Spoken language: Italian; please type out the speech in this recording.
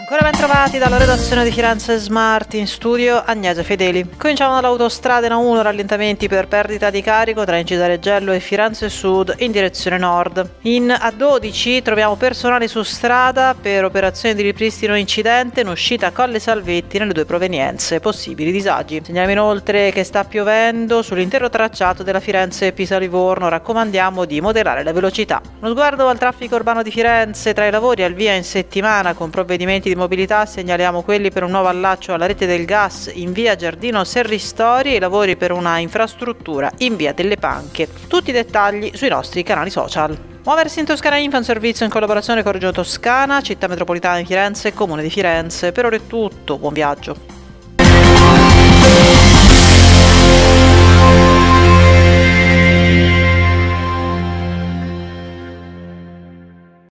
Ancora ben trovati dalla redazione di Firenze Smart in studio Agnese Fedeli. Cominciamo dall'autostrada N1 rallentamenti per perdita di carico tra Incisareggello e Firenze Sud in direzione nord. In A12 troviamo personale su strada per operazioni di ripristino incidente in uscita Colle Salvetti nelle due provenienze, possibili disagi. Segnaliamo inoltre che sta piovendo sull'intero tracciato della Firenze Pisa-Livorno, raccomandiamo di moderare la velocità. Uno sguardo al traffico urbano di Firenze tra i lavori al via in settimana con provvedimenti di mobilità segnaliamo quelli per un nuovo allaccio alla rete del gas in via Giardino Serristori e i lavori per una infrastruttura in via delle Panche. Tutti i dettagli sui nostri canali social. Muoversi in Toscana Info un servizio in collaborazione con Reggio Toscana, Città Metropolitana di Firenze e Comune di Firenze. Per ora è tutto, buon viaggio.